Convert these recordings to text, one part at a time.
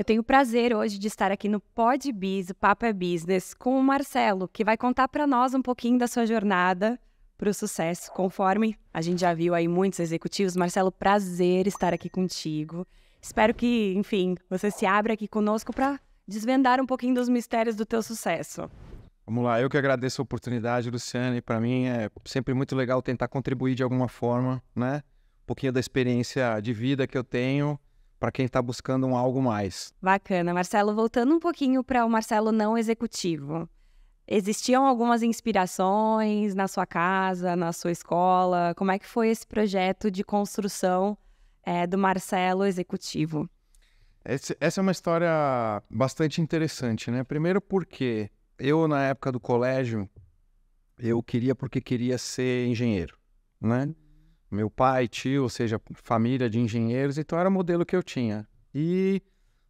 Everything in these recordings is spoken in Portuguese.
Eu tenho o prazer hoje de estar aqui no Pod Biz, o Papo é Business, com o Marcelo, que vai contar para nós um pouquinho da sua jornada para o sucesso, conforme a gente já viu aí muitos executivos. Marcelo, prazer estar aqui contigo. Espero que, enfim, você se abra aqui conosco para desvendar um pouquinho dos mistérios do teu sucesso. Vamos lá, eu que agradeço a oportunidade, Luciane. E para mim é sempre muito legal tentar contribuir de alguma forma, né? Um pouquinho da experiência de vida que eu tenho para quem está buscando um algo mais. Bacana. Marcelo, voltando um pouquinho para o Marcelo não executivo. Existiam algumas inspirações na sua casa, na sua escola? Como é que foi esse projeto de construção é, do Marcelo executivo? Esse, essa é uma história bastante interessante, né? Primeiro porque eu, na época do colégio, eu queria porque queria ser engenheiro, né? Meu pai, tio, ou seja, família de engenheiros, então era o modelo que eu tinha. E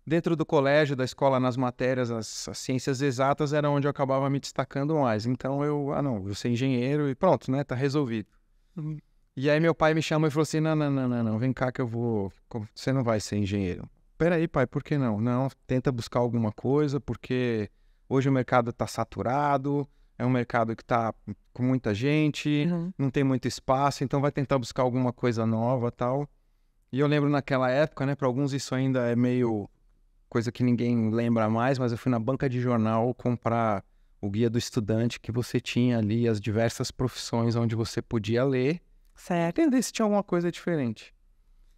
dentro do colégio, da escola, nas matérias, as, as, ciências exatas era onde eu acabava me destacando mais. Então eu, ah não, vou ser engenheiro e pronto, né? Tá resolvido. Uhum. E aí meu pai me chamou e falou assim: não, não, não, não, não, vem cá que eu vou. Você não vai ser engenheiro. Peraí, pai, por que não? Não, tenta buscar alguma coisa, porque hoje o mercado está saturado, é um mercado que está com muita gente, uhum. não tem muito espaço, então vai tentar buscar alguma coisa nova tal. E eu lembro naquela época, né, para alguns isso ainda é meio coisa que ninguém lembra mais, mas eu fui na banca de jornal comprar o guia do estudante que você tinha ali as diversas profissões onde você podia ler, certo. entender se tinha alguma coisa diferente.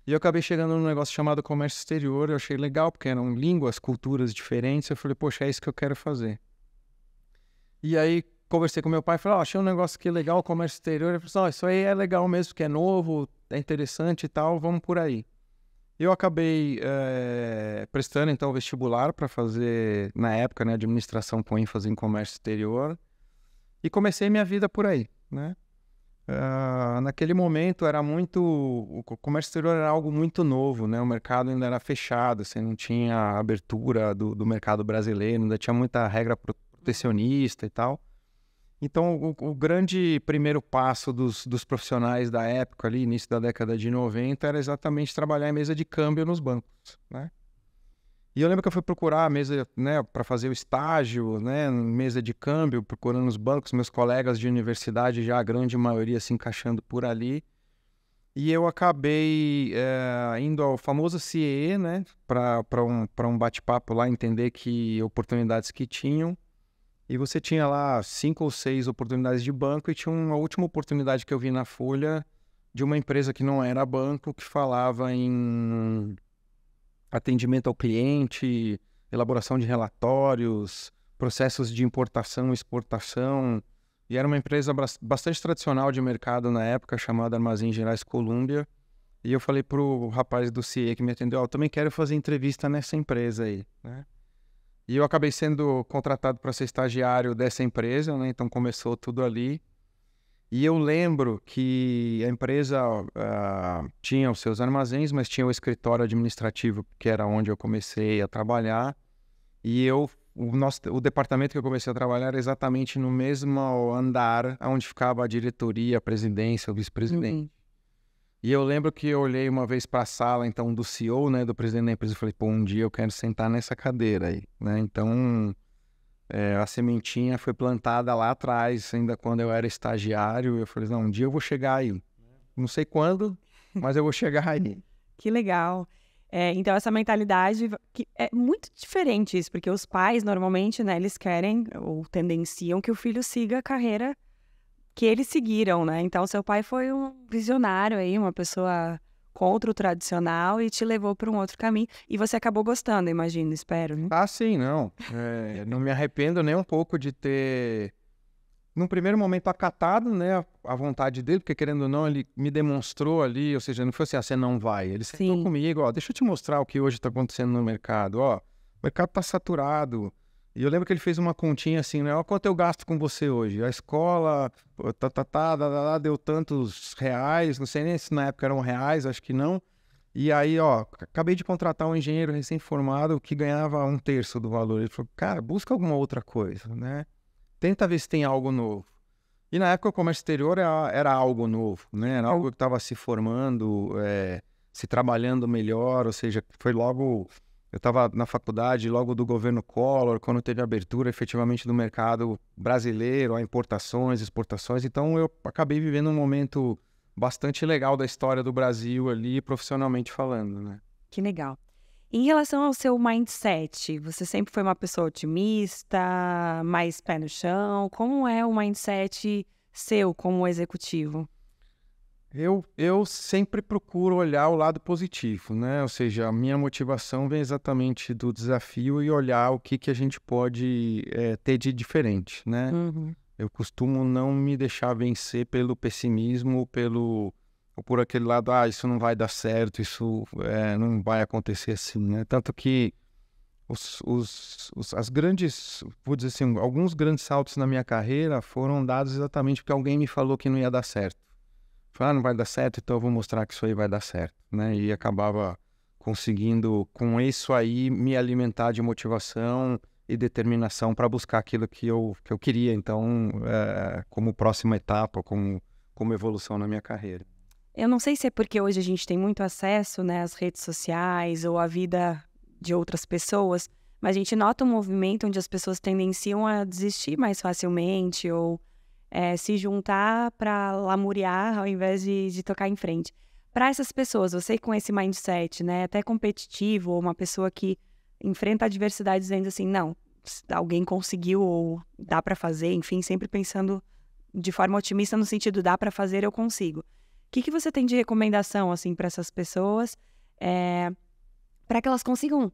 E eu acabei chegando num negócio chamado comércio exterior, eu achei legal porque eram línguas, culturas diferentes, eu falei, poxa, é isso que eu quero fazer. E aí conversei com meu pai, falei, oh, achei um negócio aqui legal, comércio exterior. Ele falou, oh, isso aí é legal mesmo, que é novo, é interessante e tal, vamos por aí. Eu acabei é, prestando então o vestibular para fazer, na época, né, administração com ênfase em comércio exterior e comecei minha vida por aí, né? Uh, naquele momento era muito, o comércio exterior era algo muito novo, né? O mercado ainda era fechado, você não tinha abertura do, do mercado brasileiro, ainda tinha muita regra protecionista e tal. Então, o, o, grande primeiro passo dos, dos, profissionais da época, ali, início da década de 90, era exatamente trabalhar em mesa de câmbio nos bancos, né? E eu lembro que eu fui procurar a mesa, né, para fazer o estágio, né, mesa de câmbio, procurando os bancos, meus colegas de universidade, já a grande maioria se encaixando por ali. E eu acabei é, indo ao famoso CIE, né, para um, um bate-papo lá, entender que oportunidades que tinham. E você tinha lá cinco ou seis oportunidades de banco e tinha uma última oportunidade que eu vi na Folha de uma empresa que não era banco, que falava em atendimento ao cliente, elaboração de relatórios, processos de importação e exportação. E era uma empresa bastante tradicional de mercado na época, chamada Armazém Gerais Colômbia. E eu falei pro rapaz do CIE que me atendeu, oh, eu também quero fazer entrevista nessa empresa aí, né? E eu acabei sendo contratado para ser estagiário dessa empresa, né? Então começou tudo ali. E eu lembro que a empresa uh, tinha os seus armazéns, mas tinha o escritório administrativo, que era onde eu comecei a trabalhar. E eu, o, nosso, o departamento que eu comecei a trabalhar era exatamente no mesmo andar onde ficava a diretoria, a presidência, o vice-presidente. Uhum. E eu lembro que eu olhei uma vez para a sala, então, do CEO, né, do presidente da empresa, e falei, pô, um dia eu quero sentar nessa cadeira aí, né? Então, é, a sementinha foi plantada lá atrás, ainda quando eu era estagiário. Eu falei, não, um dia eu vou chegar aí. Não sei quando, mas eu vou chegar aí. que legal. É, então, essa mentalidade que é muito diferente isso, porque os pais, normalmente, né, eles querem ou tendenciam que o filho siga a carreira que eles seguiram, né? Então, seu pai foi um visionário aí, uma pessoa contra o tradicional e te levou para um outro caminho. E você acabou gostando, imagino, espero. Né? Ah, sim, não. É, não me arrependo nem um pouco de ter, num primeiro momento, acatado né, a vontade dele, porque querendo ou não, ele me demonstrou ali, ou seja, não foi assim, ah, você não vai. Ele sentou sim. comigo, ó, deixa eu te mostrar o que hoje está acontecendo no mercado. Ó, o mercado está saturado. E eu lembro que ele fez uma continha assim, né? Olha quanto eu gasto com você hoje. A escola, tá, tá, tá, tá, deu tantos reais, não sei nem se na época eram reais, acho que não. E aí, ó, acabei de contratar um engenheiro recém-formado que ganhava um terço do valor. Ele falou, cara, busca alguma outra coisa, né? Tenta ver se tem algo novo. E na época o comércio exterior era, era algo novo, né? Era algo que estava se formando, é, se trabalhando melhor, ou seja, foi logo eu estava na faculdade logo do governo Collor, quando teve a abertura efetivamente do mercado brasileiro, a importações, exportações. Então eu acabei vivendo um momento bastante legal da história do Brasil ali, profissionalmente falando, né? Que legal. Em relação ao seu mindset, você sempre foi uma pessoa otimista, mais pé no chão? Como é o mindset seu como executivo? Eu, eu sempre procuro olhar o lado positivo, né? Ou seja, a minha motivação vem exatamente do desafio e olhar o que, que a gente pode é, ter de diferente, né? Uhum. Eu costumo não me deixar vencer pelo pessimismo, pelo ou por aquele lado, ah, isso não vai dar certo, isso é, não vai acontecer assim, né? Tanto que os, os, os, as grandes, vou dizer assim, alguns grandes saltos na minha carreira foram dados exatamente porque alguém me falou que não ia dar certo. Falei, ah, não vai dar certo, então eu vou mostrar que isso aí vai dar certo, né? E acabava conseguindo, com isso aí, me alimentar de motivação e determinação para buscar aquilo que eu, que eu queria, então, é, como próxima etapa, como, como evolução na minha carreira. Eu não sei se é porque hoje a gente tem muito acesso né, às redes sociais ou à vida de outras pessoas, mas a gente nota um movimento onde as pessoas tendenciam a desistir mais facilmente ou é, se juntar para lamuriar ao invés de, de tocar em frente. Para essas pessoas, você com esse mindset, né, até competitivo, ou uma pessoa que enfrenta a adversidade dizendo assim, não, alguém conseguiu ou dá para fazer, enfim, sempre pensando de forma otimista no sentido dá para fazer, eu consigo. O que, que você tem de recomendação assim para essas pessoas, é, para que elas consigam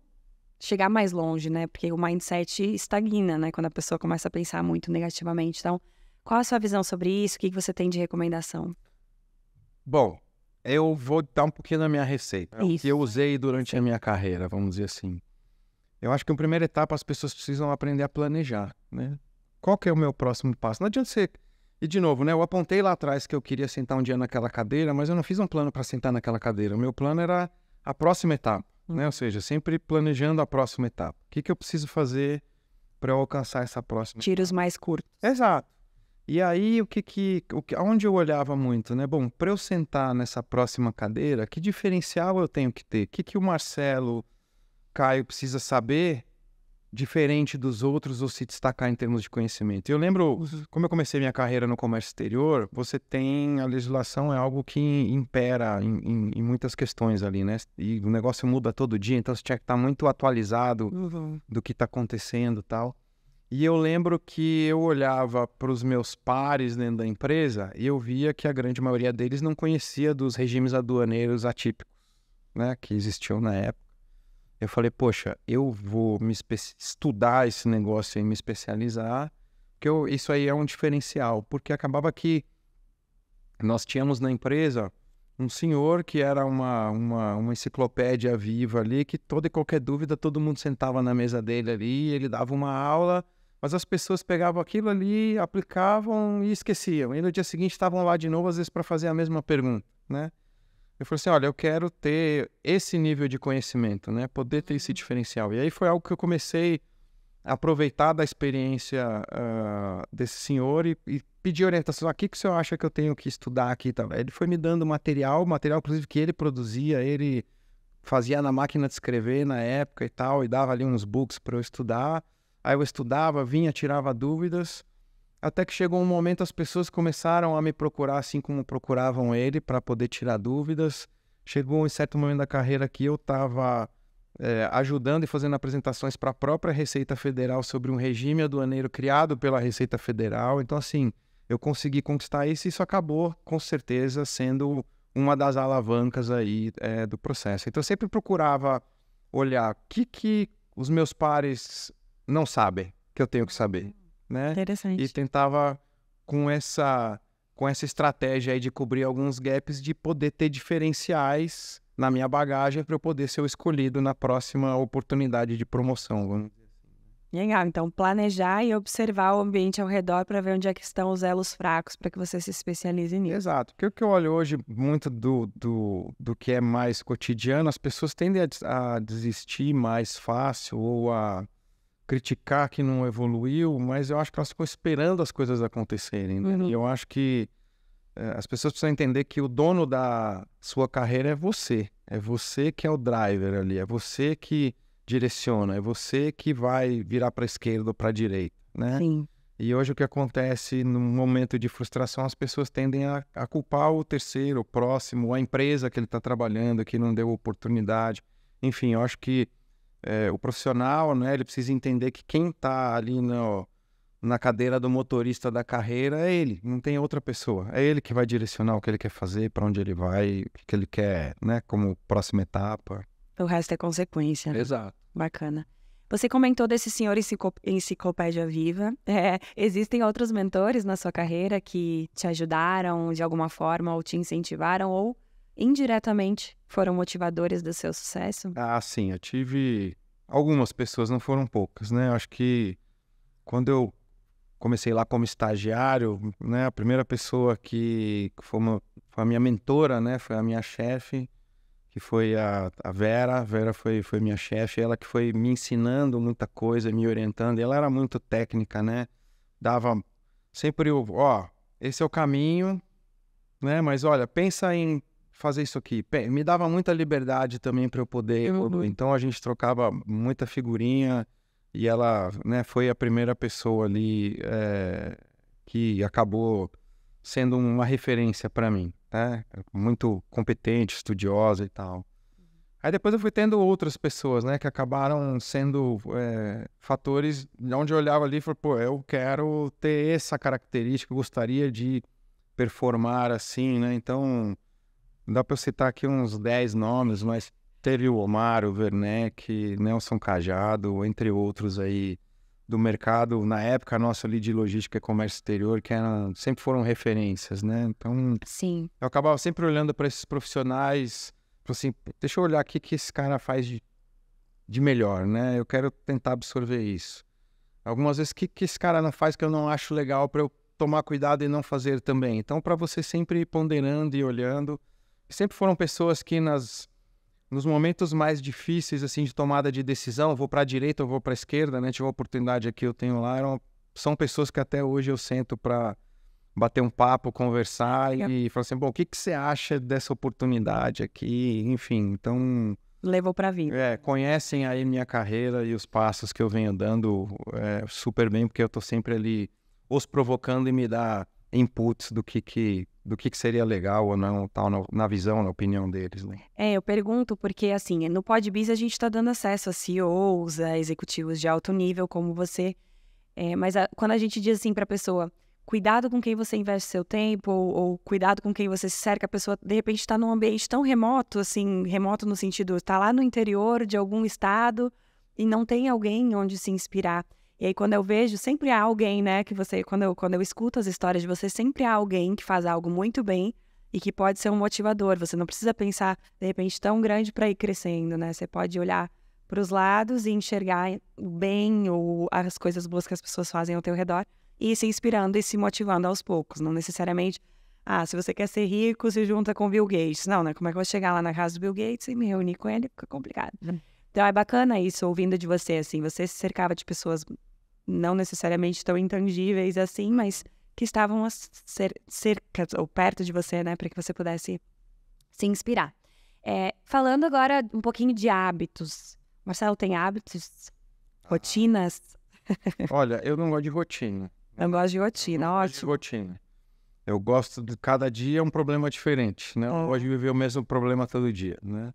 chegar mais longe, né? Porque o mindset estagna, né? Quando a pessoa começa a pensar muito negativamente. Então, qual a sua visão sobre isso? O que você tem de recomendação? Bom, eu vou dar um pouquinho da minha receita. Isso. Que eu usei durante a minha carreira, vamos dizer assim. Eu acho que, em primeira etapa, as pessoas precisam aprender a planejar, né? Qual que é o meu próximo passo? Não adianta ser... E, de novo, né? Eu apontei lá atrás que eu queria sentar um dia naquela cadeira, mas eu não fiz um plano para sentar naquela cadeira. O meu plano era a próxima etapa, né? Ou seja, sempre planejando a próxima etapa. O que, que eu preciso fazer para eu alcançar essa próxima Tiros etapa? mais curtos. Exato. E aí, o que que, o que onde eu olhava muito, né? Bom, para eu sentar nessa próxima cadeira, que diferencial eu tenho que ter? O que, que o Marcelo Caio precisa saber diferente dos outros ou se destacar em termos de conhecimento? Eu lembro, uhum. como eu comecei minha carreira no comércio exterior, você tem a legislação é algo que impera em, em, em muitas questões ali, né? E o negócio muda todo dia, então você tinha que estar muito atualizado uhum. do que está acontecendo, tal. E eu lembro que eu olhava para os meus pares dentro da empresa e eu via que a grande maioria deles não conhecia dos regimes aduaneiros atípicos, né, que existiam na época. Eu falei, poxa, eu vou me estudar esse negócio e me especializar, porque eu, isso aí é um diferencial, porque acabava que nós tínhamos na empresa um senhor que era uma, uma, uma enciclopédia viva ali, que toda e qualquer dúvida todo mundo sentava na mesa dele ali, ele dava uma aula mas as pessoas pegavam aquilo ali, aplicavam e esqueciam. E no dia seguinte estavam lá de novo, às vezes, para fazer a mesma pergunta, né? Eu falei assim, olha, eu quero ter esse nível de conhecimento, né? Poder ter esse uhum. diferencial. E aí foi algo que eu comecei a aproveitar da experiência uh, desse senhor e, e pedir orientação. Ah, o que, que o senhor acha que eu tenho que estudar aqui? Tá? Ele foi me dando material, material inclusive que ele produzia, ele fazia na máquina de escrever na época e tal, e dava ali uns books para eu estudar. Aí eu estudava, vinha, tirava dúvidas, até que chegou um momento as pessoas começaram a me procurar assim como procuravam ele para poder tirar dúvidas. Chegou um certo momento da carreira que eu estava é, ajudando e fazendo apresentações para a própria Receita Federal sobre um regime aduaneiro criado pela Receita Federal. Então, assim, eu consegui conquistar isso e isso acabou, com certeza, sendo uma das alavancas aí é, do processo. Então, eu sempre procurava olhar o que, que os meus pares não sabem que eu tenho que saber, né? Interessante. E tentava com essa com essa estratégia aí de cobrir alguns gaps de poder ter diferenciais na minha bagagem para eu poder ser o escolhido na próxima oportunidade de promoção, vamos assim. Né? Legal, então planejar e observar o ambiente ao redor para ver onde é que estão os elos fracos para que você se especialize nisso. Exato, porque o que eu olho hoje muito do, do, do que é mais cotidiano, as pessoas tendem a, a desistir mais fácil ou a criticar que não evoluiu, mas eu acho que elas ficam esperando as coisas acontecerem. Né? Uhum. E eu acho que é, as pessoas precisam entender que o dono da sua carreira é você. É você que é o driver ali. É você que direciona, é você que vai virar para a esquerda ou para a direita, né? Sim. E hoje o que acontece no momento de frustração, as pessoas tendem a, a culpar o terceiro, o próximo, a empresa que ele está trabalhando, que não deu oportunidade. Enfim, eu acho que é, o profissional, né, ele precisa entender que quem está ali no, na cadeira do motorista da carreira é ele, não tem outra pessoa. É ele que vai direcionar o que ele quer fazer, para onde ele vai, o que ele quer, né, como próxima etapa. O resto é consequência. Exato. Bacana. Você comentou desse senhor enciclopédia viva. É, existem outros mentores na sua carreira que te ajudaram de alguma forma ou te incentivaram ou indiretamente foram motivadores do seu sucesso? Ah, sim. Eu tive algumas pessoas, não foram poucas, né? Acho que quando eu comecei lá como estagiário, né? A primeira pessoa que foi, uma, foi a minha mentora, né? Foi a minha chefe que foi a, a Vera. A Vera foi, foi minha chefe, ela que foi me ensinando muita coisa, me orientando. Ela era muito técnica, né? Dava sempre o, ó, esse é o caminho, né? Mas olha, pensa em fazer isso aqui. Me dava muita liberdade também para eu poder. Uhum. Então a gente trocava muita figurinha e ela, né, foi a primeira pessoa ali é, que acabou sendo uma referência para mim né? Muito competente, estudiosa e tal. Aí depois eu fui tendo outras pessoas, né, que acabaram sendo é, fatores de onde eu olhava ali e falei, pô, eu quero ter essa característica, gostaria de performar assim, né? Então, dá para eu citar aqui uns 10 nomes, mas teve o Omar, o Werneck, Nelson Cajado, entre outros aí do mercado, na época nossa ali de logística e comércio exterior, que eram, sempre foram referências, né? Então, Sim. eu acabava sempre olhando para esses profissionais, assim, deixa eu olhar o que, que esse cara faz de, de melhor, né? Eu quero tentar absorver isso. Algumas vezes, o que, que esse cara não faz que eu não acho legal para eu tomar cuidado e não fazer também? Então, para você sempre ir ponderando e olhando, sempre foram pessoas que nas nos momentos mais difíceis assim de tomada de decisão, vou para a direita ou vou para a esquerda, né? Tive uma oportunidade aqui, eu tenho lá, eram, são pessoas que até hoje eu sento para bater um papo, conversar e falar assim, bom, o que, que você acha dessa oportunidade aqui? Enfim, então... Levou para vida. É, conhecem aí minha carreira e os passos que eu venho dando é, super bem, porque eu estou sempre ali os provocando e me dá inputs do que, que do que, que seria legal ou não, tal, na, na, visão, na opinião deles, né? É, eu pergunto porque, assim, no Podbiz a gente está dando acesso a CEOs, a executivos de alto nível, como você, é, mas a, quando a gente diz assim para a pessoa, cuidado com quem você investe seu tempo, ou, ou, cuidado com quem você se cerca, a pessoa, de repente, está num ambiente tão remoto, assim, remoto no sentido, está lá no interior de algum estado e não tem alguém onde se inspirar. E aí, quando eu vejo, sempre há alguém, né, que você, quando eu, quando eu escuto as histórias de você, sempre há alguém que faz algo muito bem e que pode ser um motivador. Você não precisa pensar, de repente, tão grande para ir crescendo, né? Você pode olhar para os lados e enxergar o bem ou as coisas boas que as pessoas fazem ao teu redor e ir se inspirando e se motivando aos poucos. Não necessariamente, ah, se você quer ser rico, se junta com Bill Gates. Não, né? Como é que eu vou chegar lá na casa do Bill Gates e me reunir com ele? Fica complicado. Hum. Então é bacana isso, ouvindo de você, assim. Você se cercava de pessoas não necessariamente tão intangíveis assim, mas que estavam cer cerca ou perto de você, né, para que você pudesse se inspirar. É, falando agora um pouquinho de hábitos. Marcelo tem hábitos, rotinas? Olha, eu não gosto de rotina. Não gosto de rotina, eu ótimo. De rotina. Eu gosto de cada dia é um problema diferente, né? Gosto de viver o mesmo problema todo dia, né?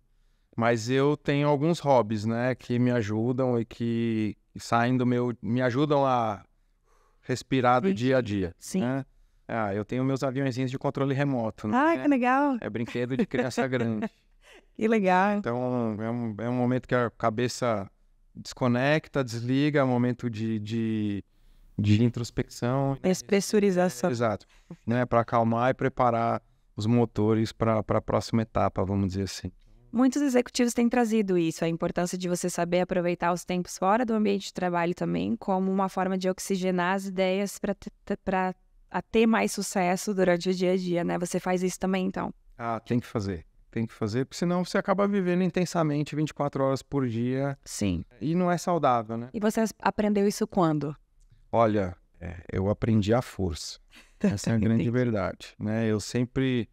Mas eu tenho alguns hobbies, né, que me ajudam e que saem do meu. me ajudam a respirar do dia a dia. Sim. Né? Ah, eu tenho meus aviãozinhos de controle remoto. Né? Ah, que legal. É brinquedo de criança grande. Que legal. Então, é um, é um momento que a cabeça desconecta, desliga, é um momento de, de, de introspecção. Espessurização. Exato. Né? Para acalmar e preparar os motores para a próxima etapa, vamos dizer assim. Muitos executivos têm trazido isso, a importância de você saber aproveitar os tempos fora do ambiente de trabalho também, como uma forma de oxigenar as ideias para ter mais sucesso durante o dia a dia, né? Você faz isso também, então? Ah, tem que fazer. Tem que fazer, porque senão você acaba vivendo intensamente 24 horas por dia. Sim. E não é saudável, né? E você aprendeu isso quando? Olha, é, eu aprendi à força. Essa é a grande verdade, né? Eu sempre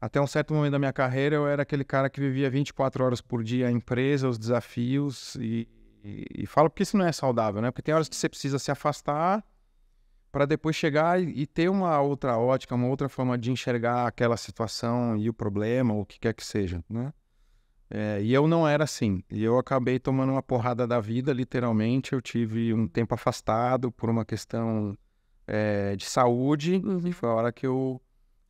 até um certo momento da minha carreira, eu era aquele cara que vivia 24 horas por dia a empresa, os desafios, e, e, e falo porque isso não é saudável, né? Porque tem horas que você precisa se afastar para depois chegar e, e, ter uma outra ótica, uma outra forma de enxergar aquela situação e o problema, ou o que quer que seja, né? É, e eu não era assim. E eu acabei tomando uma porrada da vida, literalmente. Eu tive um tempo afastado por uma questão é, de saúde, uhum. e foi a hora que eu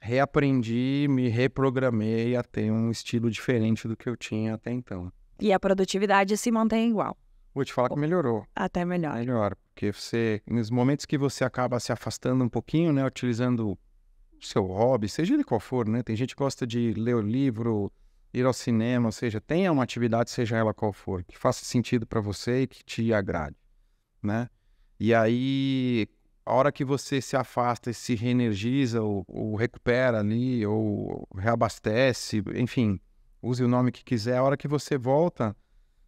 reaprendi, me reprogramei a ter um estilo diferente do que eu tinha até então. E a produtividade se mantém igual? Vou te falar que melhorou. Até melhor. Melhor, porque você, nos momentos que você acaba se afastando um pouquinho, né, utilizando o seu hobby, seja ele qual for, né? Tem gente que gosta de ler o livro, ir ao cinema, ou seja, tenha uma atividade, seja ela qual for, que faça sentido para você e que te agrade, né? E aí, a hora que você se afasta e se reenergiza, ou, ou, recupera ali, ou reabastece, enfim, use o nome que quiser, a hora que você volta,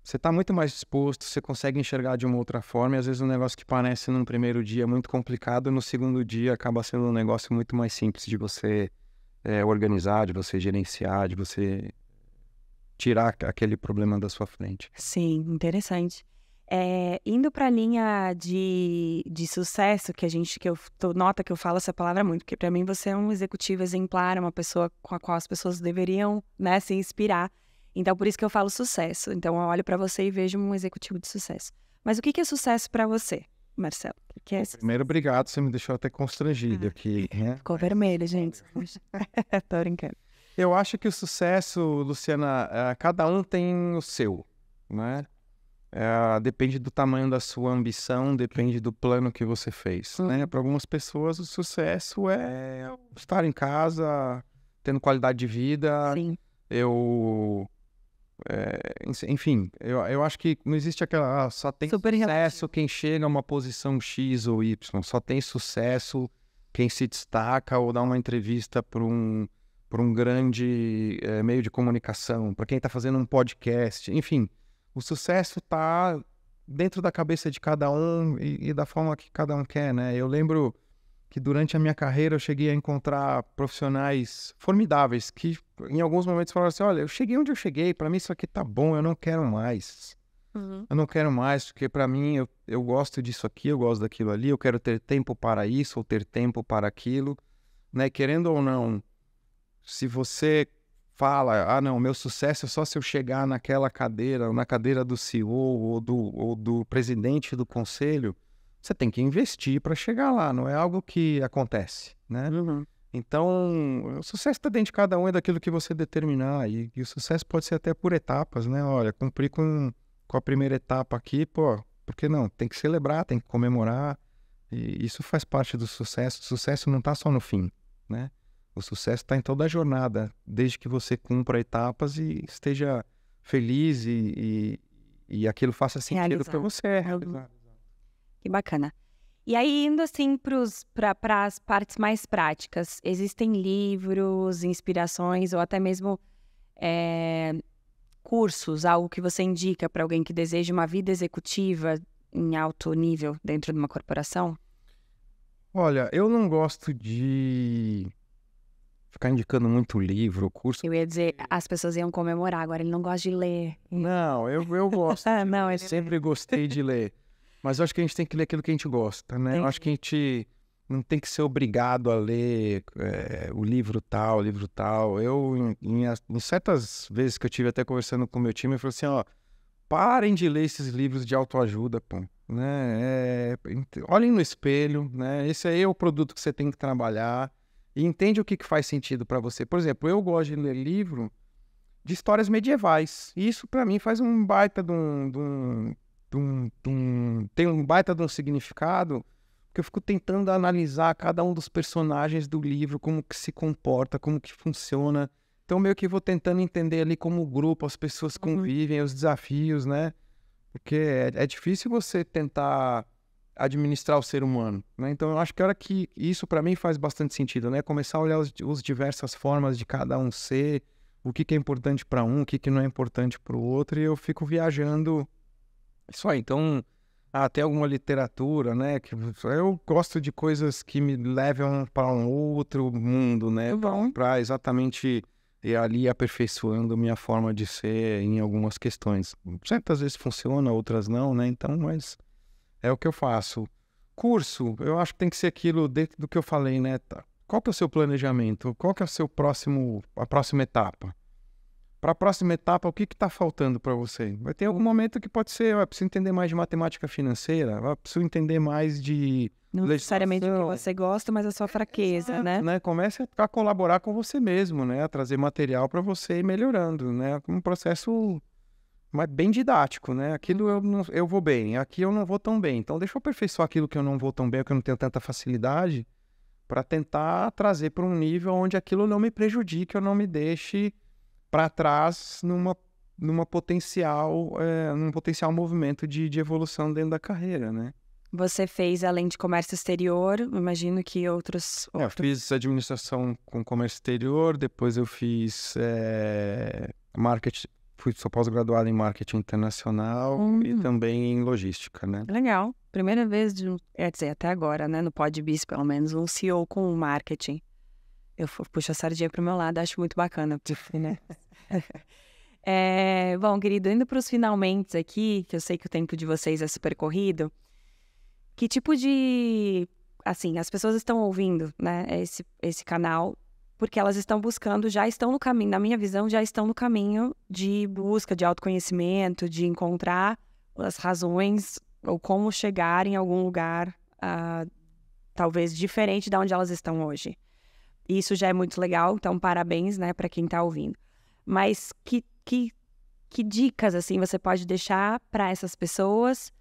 você está muito mais disposto, você consegue enxergar de uma outra forma, e às vezes um negócio que parece num primeiro dia muito complicado, no segundo dia acaba sendo um negócio muito mais simples de você é, organizar, de você gerenciar, de você tirar aquele problema da sua frente. Sim, interessante. É, indo para a linha de, de sucesso, que a gente, que eu tô, nota que eu falo essa palavra muito, porque para mim você é um executivo exemplar, uma pessoa com a qual as pessoas deveriam né, se inspirar. Então, por isso que eu falo sucesso. Então, eu olho para você e vejo um executivo de sucesso. Mas o que, que é sucesso para você, Marcelo? O que é Primeiro, obrigado. Você me deixou até constrangido ah, aqui. Né? Ficou vermelho, gente. Tô brincando. Eu acho que o sucesso, Luciana, é, cada um tem o seu, né? É, depende do tamanho da sua ambição, depende do plano que você fez. Né? Para algumas pessoas, o sucesso é estar em casa, tendo qualidade de vida. Sim. Eu. É, enfim, eu, eu acho que não existe aquela. Ah, só tem Super sucesso relativo. quem chega a uma posição X ou Y. Só tem sucesso quem se destaca ou dá uma entrevista para um, um grande é, meio de comunicação, para quem está fazendo um podcast. Enfim o sucesso está dentro da cabeça de cada um e, e, da forma que cada um quer, né? Eu lembro que durante a minha carreira eu cheguei a encontrar profissionais formidáveis que em alguns momentos falaram assim, olha, eu cheguei onde eu cheguei, para mim isso aqui tá bom, eu não quero mais. Uhum. Eu não quero mais, porque para mim eu, eu gosto disso aqui, eu gosto daquilo ali, eu quero ter tempo para isso ou ter tempo para aquilo, né? Querendo ou não, se você fala, ah, não, meu sucesso é só se eu chegar naquela cadeira, na cadeira do CEO ou do, ou do presidente do conselho, você tem que investir para chegar lá, não é algo que acontece, né? Uhum. Então, o sucesso está dentro de cada um, é daquilo que você determinar, e, e, o sucesso pode ser até por etapas, né? Olha, cumprir com, com a primeira etapa aqui, pô, por que não? Tem que celebrar, tem que comemorar, e isso faz parte do sucesso. O sucesso não está só no fim, né? O sucesso está em toda a jornada, desde que você cumpra etapas e esteja feliz e, e, e aquilo faça sentido para você. Realizar. Que bacana. E aí, indo assim para as partes mais práticas, existem livros, inspirações ou até mesmo é, cursos, algo que você indica para alguém que deseja uma vida executiva em alto nível dentro de uma corporação? Olha, eu não gosto de ficar indicando muito livro, curso. Eu ia dizer, as pessoas iam comemorar, agora ele não gosta de ler. Não, eu, eu gosto. ah, não, ele... Sempre gostei de ler. Mas eu acho que a gente tem que ler aquilo que a gente gosta, né? Eu acho que a gente não tem que ser obrigado a ler é, o livro tal, o livro tal. Eu, em, em, em, certas vezes que eu tive até conversando com o meu time, eu falei assim, ó, parem de ler esses livros de autoajuda, pô. Né? É, olhem no espelho, né? Esse aí é o produto que você tem que trabalhar e entende o que, que faz sentido para você. Por exemplo, eu gosto de ler livro de histórias medievais. E isso, para mim, faz um baita de um, de um, de um, de um, tem um baita de um significado, porque eu fico tentando analisar cada um dos personagens do livro, como que se comporta, como que funciona. Então, meio que vou tentando entender ali como o grupo, as pessoas uhum. convivem, os desafios, né? Porque é, é difícil você tentar administrar o ser humano. Né? Então, eu acho que a hora que isso para mim faz bastante sentido, né? Começar a olhar os, os diversas formas de cada um ser, o que, que é importante para um, o que, que não é importante para o outro, e eu fico viajando. Isso aí. Então, ah, tem alguma literatura, né? Que eu gosto de coisas que me levam para um outro mundo, né? Para exatamente ir ali aperfeiçoando minha forma de ser em algumas questões. Certas vezes funciona, outras não, né? Então, mas é o que eu faço. Curso, eu acho que tem que ser aquilo dentro do que eu falei, né? Tá. Qual que é o seu planejamento? Qual que é o seu próximo, a próxima etapa? para a próxima etapa, o que está faltando para você? Vai ter algum momento que pode ser, eu preciso entender mais de matemática financeira, eu preciso entender mais de. Não necessariamente o que você gosta, mas a sua fraqueza, Exato, né? né? Comece a colaborar com você mesmo, né? A trazer material para você ir melhorando, né? Um processo mas bem didático, né? Aquilo eu, não, eu vou bem, aqui eu não vou tão bem. Então deixa eu aperfeiçoar aquilo que eu não vou tão bem, que eu não tenho tanta facilidade, para tentar trazer para um nível onde aquilo não me prejudique, eu não me deixe para trás numa, numa potencial, é, num potencial movimento de, de evolução dentro da carreira, né? Você fez, além de comércio exterior, imagino que outros... É, eu fiz administração com comércio exterior, depois eu fiz é, marketing, fui, sou pós-graduado em marketing internacional hum. e também em logística, né? Legal. Primeira vez, de, quer dizer, até agora, né, no Podbiz, pelo menos, um CEO com marketing. Eu puxo a sardinha pro meu lado, acho muito bacana, né? é, bom, querido, indo para os finalmente aqui, que eu sei que o tempo de vocês é super corrido, que tipo de. Assim, as pessoas estão ouvindo, né, esse, esse canal, porque elas estão buscando, já estão no caminho, na minha visão, já estão no caminho de busca de autoconhecimento, de encontrar as razões ou como chegar em algum lugar, uh, talvez diferente da onde elas estão hoje. Isso já é muito legal, então parabéns, né, para quem está ouvindo. Mas que, que, que dicas, assim, você pode deixar para essas pessoas?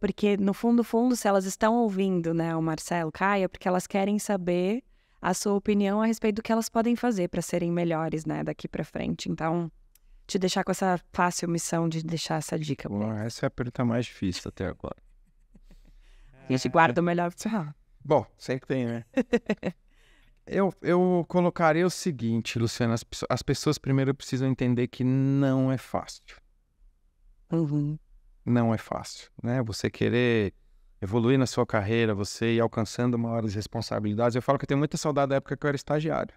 Porque, no fundo, fundo, se elas estão ouvindo, né, o Marcelo Caia, porque elas querem saber a sua opinião a respeito do que elas podem fazer para serem melhores, né, daqui para frente. Então, te deixar com essa fácil missão de deixar essa dica. Bom, essa é a pergunta mais difícil até agora. A gente guarda o melhor. Bom, sempre tem, né? Eu, eu colocaria o seguinte, Luciana: as, as pessoas primeiro precisam entender que não é fácil. Uhum. Não é fácil, né? Você querer evoluir na sua carreira, você ir alcançando maiores responsabilidades. Eu falo que eu tenho muita saudade da época que eu era estagiário,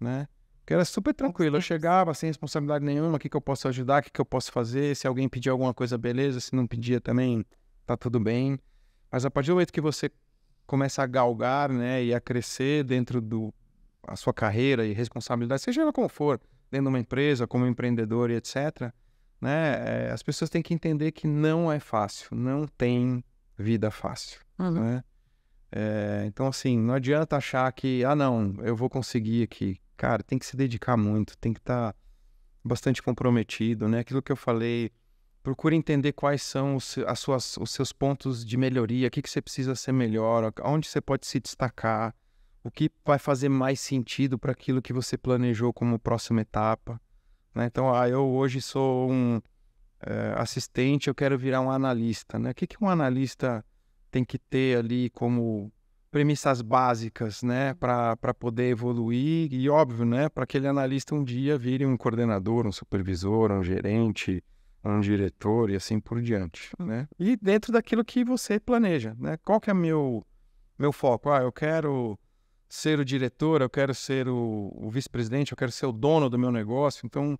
né? Que era super tranquilo. Eu chegava sem responsabilidade nenhuma, o que, que eu posso ajudar, o que, que eu posso fazer. Se alguém pedir alguma coisa, beleza. Se não pedir também, tá tudo bem. Mas a partir do momento que você começa a galgar, né, e a crescer dentro do a sua carreira e responsabilidade, seja ela como for, dentro de uma empresa, como empreendedor e etc, né, é, as pessoas têm que entender que não é fácil, não tem vida fácil, uhum. né? É, então, assim, não adianta achar que, ah, não, eu vou conseguir aqui. Cara, tem que se dedicar muito, tem que estar tá bastante comprometido, né? Aquilo que eu falei, procure entender quais são os, as suas, os seus pontos de melhoria, o que, que você precisa ser melhor, onde você pode se destacar, o que vai fazer mais sentido para aquilo que você planejou como próxima etapa. Né? Então, ah, eu hoje sou um é, assistente, eu quero virar um analista. Né? O que, que um analista tem que ter ali como premissas básicas, né, para poder evoluir e óbvio, né, para aquele analista um dia vire um coordenador, um supervisor, um gerente, um diretor e assim por diante, né? E dentro daquilo que você planeja, né? Qual que é meu meu foco? Ah, eu quero ser o diretor, eu quero ser o, o vice-presidente, eu quero ser o dono do meu negócio. Então,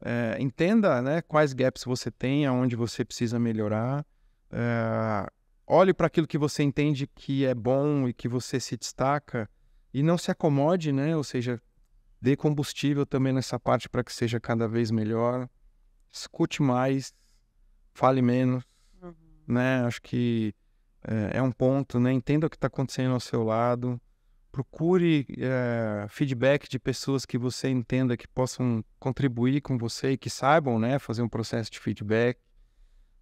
é, entenda, né? Quais gaps você tem, aonde você precisa melhorar. É, olhe para aquilo que você entende que é bom e que você se destaca e não se acomode, né? Ou seja, dê combustível também nessa parte para que seja cada vez melhor escute mais, fale menos, uhum. né? Acho que é, é, um ponto, né? Entenda o que está acontecendo ao seu lado, procure é, feedback de pessoas que você entenda que possam contribuir com você e que saibam, né? Fazer um processo de feedback,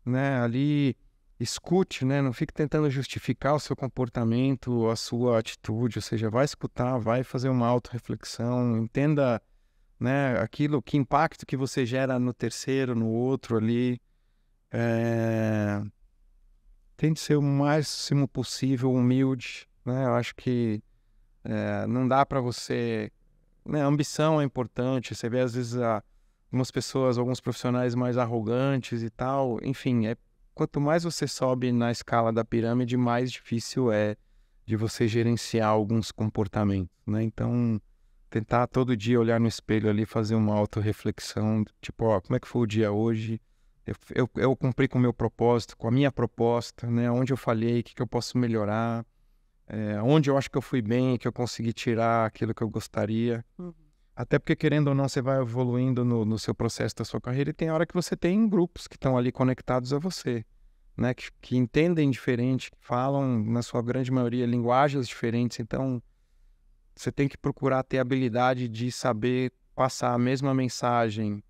né? Ali escute, né? Não fique tentando justificar o seu comportamento, a sua atitude, ou seja, vai escutar, vai fazer uma autorreflexão, entenda né? Aquilo, que impacto que você gera no terceiro, no outro ali. É... Tente ser o máximo possível humilde, né? Eu acho que é, não dá para você... Né? A ambição é importante, você vê às vezes a, algumas pessoas, alguns profissionais mais arrogantes e tal. Enfim, é quanto mais você sobe na escala da pirâmide, mais difícil é de você gerenciar alguns comportamentos, né? Então, tentar todo dia olhar no espelho ali, fazer uma autorreflexão, tipo, ó, como é que foi o dia hoje? Eu, eu, eu cumpri com o meu propósito, com a minha proposta, né? Onde eu falhei, o que, que eu posso melhorar, é, onde eu acho que eu fui bem, que eu consegui tirar aquilo que eu gostaria. Uhum. Até porque, querendo ou não, você vai evoluindo no, no, seu processo da sua carreira e tem hora que você tem grupos que estão ali conectados a você, né? Que, que entendem diferente, que falam, na sua grande maioria, linguagens diferentes. Então, você tem que procurar ter a habilidade de saber passar a mesma mensagem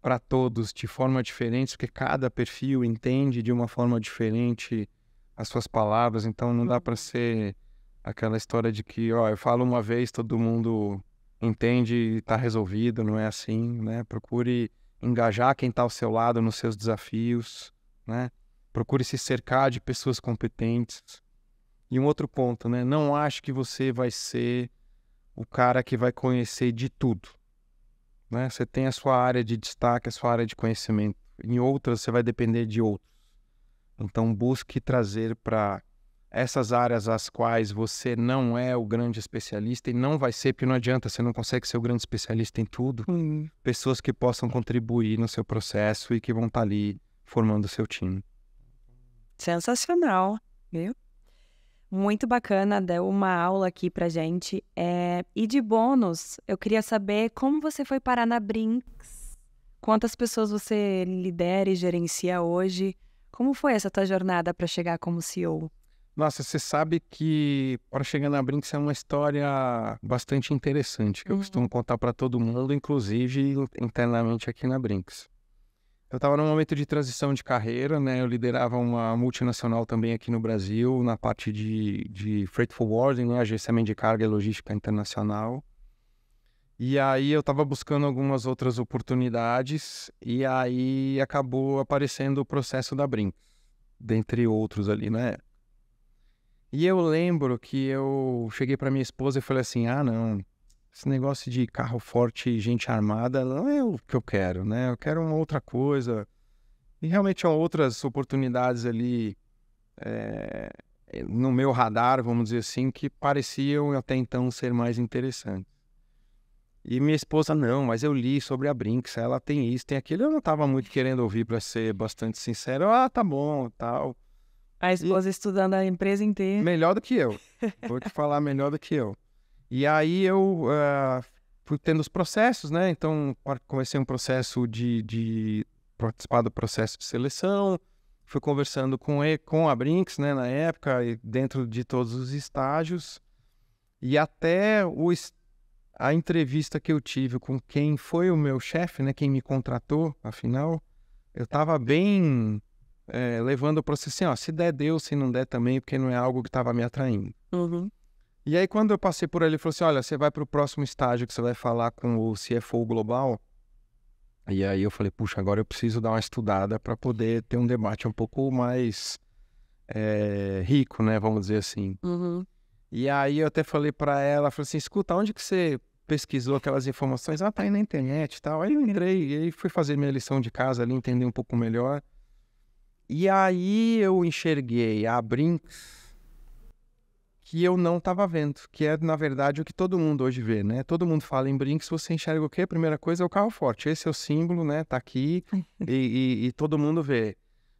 para todos de forma diferente, porque cada perfil entende de uma forma diferente as suas palavras, então não dá para uhum. ser aquela história de que, ó, eu falo uma vez, todo mundo entende e está resolvido, não é assim, né? Procure engajar quem está ao seu lado nos seus desafios, né? Procure se cercar de pessoas competentes. E um outro ponto, né? Não ache que você vai ser o cara que vai conhecer de tudo. Né? Você tem a sua área de destaque, a sua área de conhecimento. Em outras, você vai depender de outros. Então, busque trazer para essas áreas às quais você não é o grande especialista e não vai ser, porque não adianta, você não consegue ser o grande especialista em tudo. Hum. Pessoas que possam contribuir no seu processo e que vão estar tá ali formando o seu time. Sensacional, viu? Muito bacana, deu uma aula aqui pra gente. É... E de bônus, eu queria saber como você foi parar na Brinks. Quantas pessoas você lidera e gerencia hoje? Como foi essa tua jornada para chegar como CEO? Nossa, você sabe que para chegar na Brinks é uma história bastante interessante que uhum. eu costumo contar para todo mundo, inclusive internamente aqui na Brinks. Eu estava num momento de transição de carreira, né? Eu liderava uma multinacional também aqui no Brasil, na parte de, de freight forwarding, né? agenciamento de carga e logística internacional. E aí eu estava buscando algumas outras oportunidades e aí acabou aparecendo o processo da Brinks, dentre outros ali, né? E eu lembro que eu cheguei para minha esposa e falei assim: "Ah, não, esse negócio de carro forte e gente armada não é o que eu quero, né? Eu quero uma outra coisa". E realmente tinham outras oportunidades ali é, no meu radar, vamos dizer assim, que pareciam até então ser mais interessantes. E minha esposa, não, mas eu li sobre a Brinks, ela tem isso, tem aquilo. Eu não estava muito querendo ouvir, para ser bastante sincero. Ah, tá bom, tal. A esposa e... estudando a empresa inteira. Melhor do que eu. Vou te falar melhor do que eu. E aí eu uh, fui tendo os processos, né? Então, comecei um processo de, de participar do processo de seleção. Fui conversando com, ele, com a Brinks, né, na época, dentro de todos os estágios. E até o, a entrevista que eu tive com quem foi o meu chefe, né, quem me contratou, afinal, eu estava bem é, levando o processo assim, ó, se der, deu, se não der também, porque não é algo que estava me atraindo. Uhum. E aí, quando eu passei por ele, ele falou assim, olha, você vai para o próximo estágio que você vai falar com o CFO Global. E aí eu falei, puxa, agora eu preciso dar uma estudada para poder ter um debate um pouco mais é, rico, né, vamos dizer assim. Uhum. E aí eu até falei para ela, falei assim, escuta, onde que você pesquisou aquelas informações? Ah, tá aí na internet e tal. Aí eu entrei e fui fazer minha lição de casa ali, entender um pouco melhor. E aí eu enxerguei a Brinks que eu não estava vendo, que é, na verdade, o que todo mundo hoje vê, né? Todo mundo fala em Brinks, você enxerga o quê? A primeira coisa é o carro forte. Esse é o símbolo, né? Tá aqui e, e, e todo mundo vê.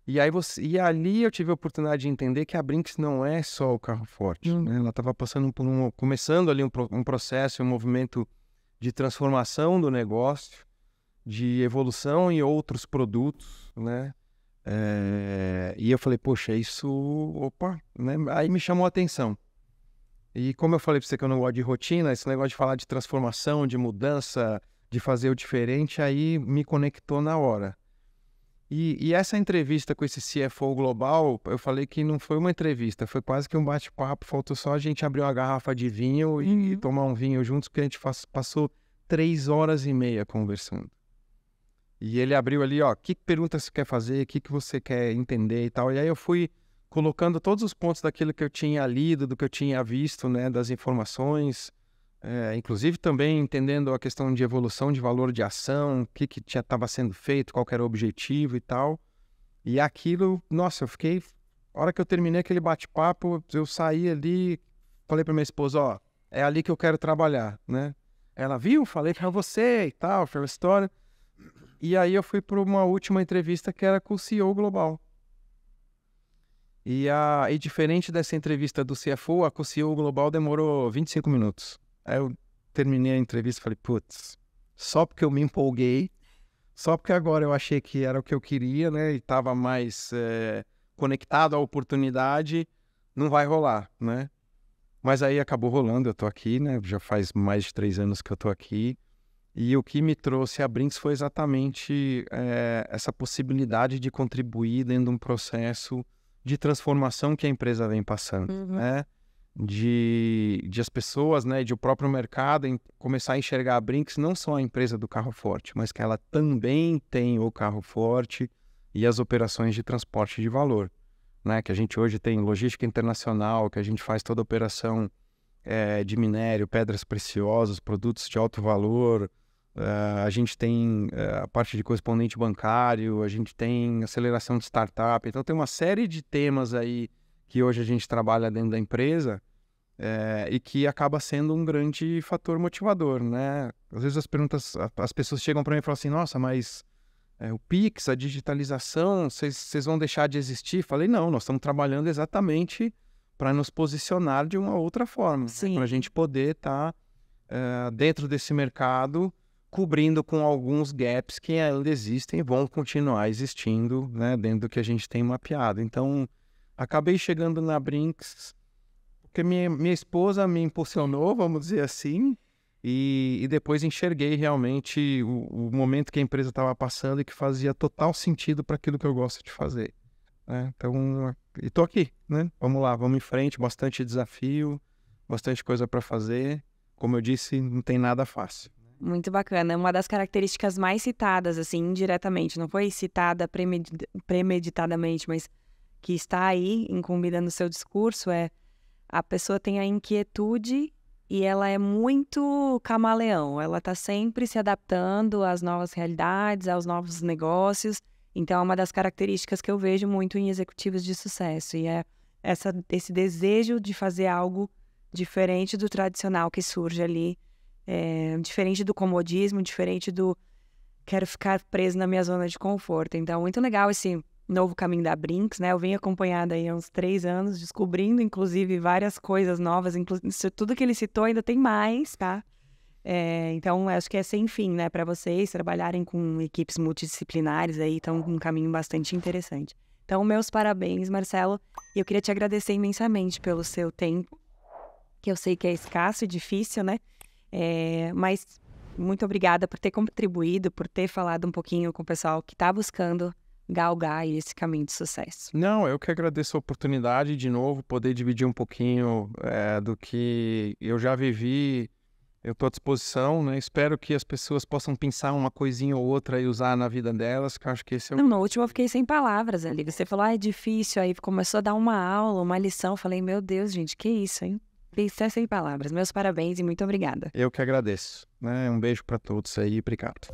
E aí você, e ali eu tive a oportunidade de entender que a Brinks não é só o carro forte. Hum. Né? Ela estava passando por um, começando ali um, um processo, um movimento de transformação do negócio, de evolução em outros produtos, né? É, e eu falei, poxa, isso, opa, né? Aí me chamou a atenção. E como eu falei para você que eu não gosto de rotina, esse negócio de falar de transformação, de mudança, de fazer o diferente, aí me conectou na hora. E, e, essa entrevista com esse CFO global, eu falei que não foi uma entrevista, foi quase que um bate-papo. Faltou só a gente abrir uma garrafa de vinho uhum. e tomar um vinho juntos, porque a gente passou três horas e meia conversando. E ele abriu ali, ó, que pergunta você quer fazer, o que, que você quer entender e tal. E aí eu fui colocando todos os pontos daquilo que eu tinha lido, do que eu tinha visto, né, das informações. É, inclusive também entendendo a questão de evolução de valor de ação, o que estava sendo feito, qual era o objetivo e tal. E aquilo, nossa, eu fiquei. A hora que eu terminei aquele bate-papo, eu saí ali, falei pra minha esposa: ó, é ali que eu quero trabalhar, né? Ela viu, falei pra você e tal, foi uma história. E aí eu fui para uma última entrevista que era com o CEO Global. E, a, e diferente dessa entrevista do CFO, a com o CEO Global demorou 25 minutos. Aí eu terminei a entrevista e falei, putz, só porque eu me empolguei, só porque agora eu achei que era o que eu queria, né? E estava mais é, conectado à oportunidade, não vai rolar, né? Mas aí acabou rolando, eu tô aqui, né? Já faz mais de três anos que eu tô aqui. E o que me trouxe a Brinks foi exatamente é, essa possibilidade de contribuir dentro de um processo de transformação que a empresa vem passando, uhum. né? De, de as pessoas, né, de o próprio mercado em, começar a enxergar a Brinks não só a empresa do carro forte, mas que ela também tem o carro forte e as operações de transporte de valor, né? Que a gente hoje tem logística internacional, que a gente faz toda a operação é, de minério, pedras preciosas, produtos de alto valor, Uh, a gente tem uh, a parte de correspondente bancário, a gente tem aceleração de startup. Então, tem uma série de temas aí que hoje a gente trabalha dentro da empresa uh, e que acaba sendo um grande fator motivador, né? Às vezes as perguntas, as pessoas chegam para mim e falam assim, nossa, mas o Pix, a digitalização, vocês vão deixar de existir? Falei, não, nós estamos trabalhando exatamente para nos posicionar de uma outra forma, né? para a gente poder estar tá, dentro desse mercado cobrindo com alguns gaps que ainda existem e vão continuar existindo né, dentro do que a gente tem mapeado. Então, acabei chegando na Brinks porque minha, minha esposa me impulsionou, vamos dizer assim, e, e depois enxerguei realmente o, o, momento que a empresa estava passando e que fazia total sentido para aquilo que eu gosto de fazer. Né? Então, e tô aqui, né? Vamos lá, vamos em frente, bastante desafio, bastante coisa para fazer. Como eu disse, não tem nada fácil. Muito bacana. Uma das características mais citadas, assim, indiretamente, não foi citada premeditadamente, mas que está aí incumbida no seu discurso é a pessoa tem a inquietude e ela é muito camaleão. Ela está sempre se adaptando às novas realidades, aos novos negócios. Então, é uma das características que eu vejo muito em executivos de sucesso. E é essa, esse desejo de fazer algo diferente do tradicional que surge ali é, diferente do comodismo, diferente do quero ficar preso na minha zona de conforto. Então, muito legal esse novo caminho da Brinks, né? Eu venho acompanhada aí há uns três anos, descobrindo, inclusive, várias coisas novas. Inclusive, tudo que ele citou ainda tem mais, tá? É, então, acho que é sem fim, né? Para vocês trabalharem com equipes multidisciplinares aí, então, um caminho bastante interessante. Então, meus parabéns, Marcelo. E eu queria te agradecer imensamente pelo seu tempo, que eu sei que é escasso e difícil, né? É, mas muito obrigada por ter contribuído, por ter falado um pouquinho com o pessoal que está buscando galgar esse caminho de sucesso. Não, eu que agradeço a oportunidade de novo, poder dividir um pouquinho é, do que eu já vivi. Eu estou à disposição, né? Espero que as pessoas possam pensar uma coisinha ou outra e usar na vida delas, que eu acho que esse é o... Não, no último eu fiquei sem palavras ali. Você falou, ah, é difícil, aí começou a dar uma aula, uma lição. Eu falei, meu Deus, gente, que isso, hein? Fiquei sem palavras. Meus parabéns e muito obrigada. Eu que agradeço. Né? Um beijo para todos aí. Obrigado.